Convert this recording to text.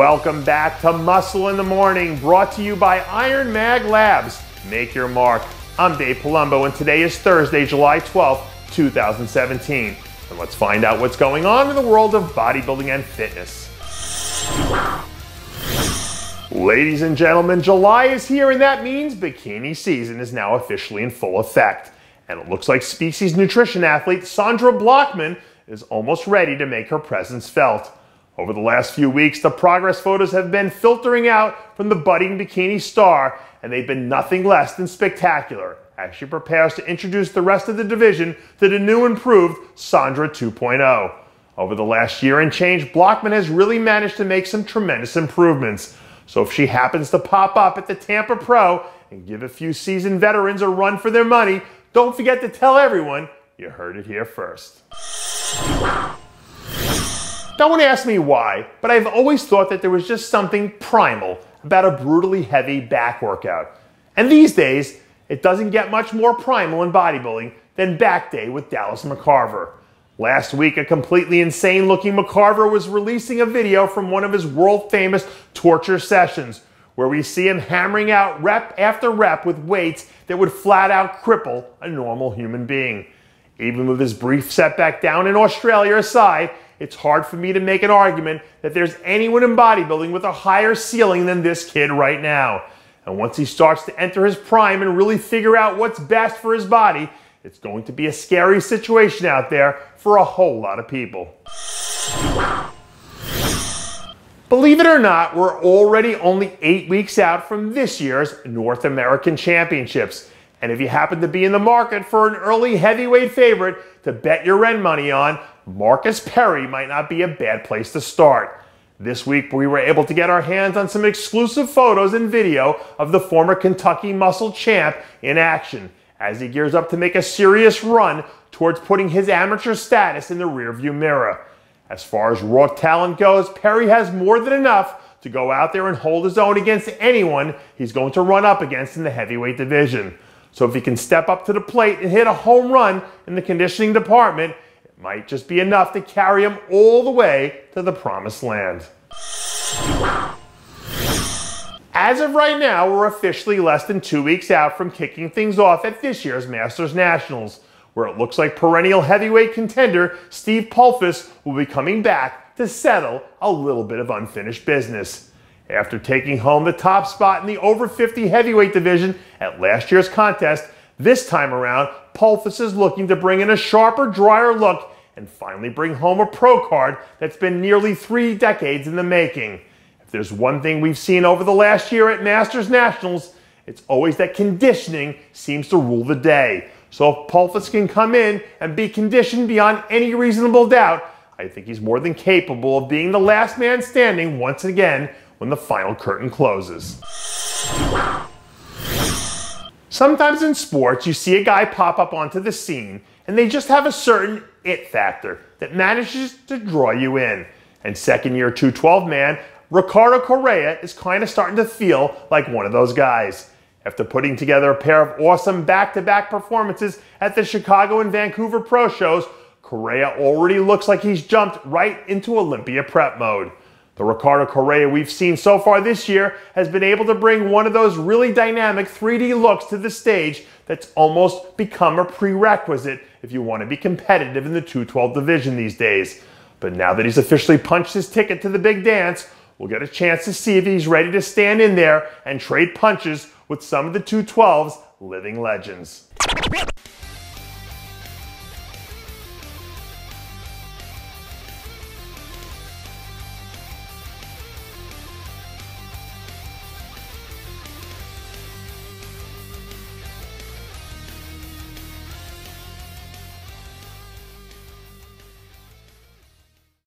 Welcome back to Muscle in the Morning, brought to you by Iron Mag Labs. Make your mark. I'm Dave Palumbo, and today is Thursday, July 12th, 2017. And let's find out what's going on in the world of bodybuilding and fitness. Ladies and gentlemen, July is here, and that means bikini season is now officially in full effect. And it looks like Species Nutrition athlete Sondra Blockman is almost ready to make her presence felt. Over the last few weeks, the progress photos have been filtering out from the budding bikini star, and they've been nothing less than spectacular as she prepares to introduce the rest of the division to the new improved Sondra 2.0. Over the last year and change, Blockman has really managed to make some tremendous improvements. So if she happens to pop up at the Tampa Pro and give a few seasoned veterans a run for their money, don't forget to tell everyone you heard it here first. Don't want to ask me why, but I've always thought that there was just something primal about a brutally heavy back workout. And these days, it doesn't get much more primal in bodybuilding than back day with Dallas McCarver. Last week, a completely insane looking McCarver was releasing a video from one of his world famous torture sessions where we see him hammering out rep after rep with weights that would flat out cripple a normal human being. Even with his brief setback down in Australia aside, it's hard for me to make an argument that there's anyone in bodybuilding with a higher ceiling than this kid right now. And once he starts to enter his prime and really figure out what's best for his body, it's going to be a scary situation out there for a whole lot of people. Believe it or not, we're already only eight weeks out from this year's North American Championships. And if you happen to be in the market for an early heavyweight favorite to bet your rent money on, Marcus Perry might not be a bad place to start. This week, we were able to get our hands on some exclusive photos and video of the former Kentucky muscle champ in action as he gears up to make a serious run towards putting his amateur status in the rearview mirror. As far as raw talent goes, Perry has more than enough to go out there and hold his own against anyone he's going to run up against in the heavyweight division. So if he can step up to the plate and hit a home run in the conditioning department, it might just be enough to carry him all the way to the promised land. As of right now, we're officially less than two weeks out from kicking things off at this year's Masters Nationals, where it looks like perennial heavyweight contender Steve Polfuss will be coming back to settle a little bit of unfinished business. After taking home the top spot in the over 50 heavyweight division at last year's contest, this time around, Polfuss is looking to bring in a sharper, drier look and finally bring home a pro card that's been nearly three decades in the making. If there's one thing we've seen over the last year at Masters Nationals, it's always that conditioning seems to rule the day. So if Polfuss can come in and be conditioned beyond any reasonable doubt, I think he's more than capable of being the last man standing once again when the final curtain closes. Sometimes in sports, you see a guy pop up onto the scene and they just have a certain it factor that manages to draw you in. And second year 212 man, Ricardo Correa is kind of starting to feel like one of those guys. After putting together a pair of awesome back to back performances at the Chicago and Vancouver Pro shows, Correa already looks like he's jumped right into Olympia prep mode. The Ricardo Correa we've seen so far this year has been able to bring one of those really dynamic 3D looks to the stage that's almost become a prerequisite if you want to be competitive in the 212 division these days. But now that he's officially punched his ticket to the big dance, we'll get a chance to see if he's ready to stand in there and trade punches with some of the 212's living legends.